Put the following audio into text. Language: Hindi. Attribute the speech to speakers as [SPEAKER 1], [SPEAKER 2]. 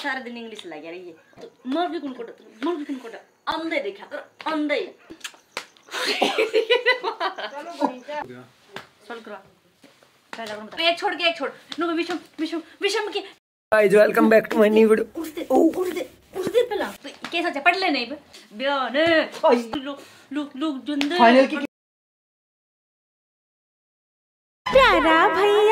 [SPEAKER 1] सारा दिन इंग्लिश लगे रही है तो मर भी कौन कोटा मर भी कौन कोटा अंधे देखा कर अंधे चल करो पहला एक छोड़ के एक छोड़ नो विषम विषम विषम के
[SPEAKER 2] guys welcome back to my new video उस दे उस
[SPEAKER 1] उसदे उसदे उसदे पहला कैसा चे पढ़ ले नहीं बयान लुक लुक लुक जुंदे
[SPEAKER 2] फाइनल की
[SPEAKER 3] प्यारा भैया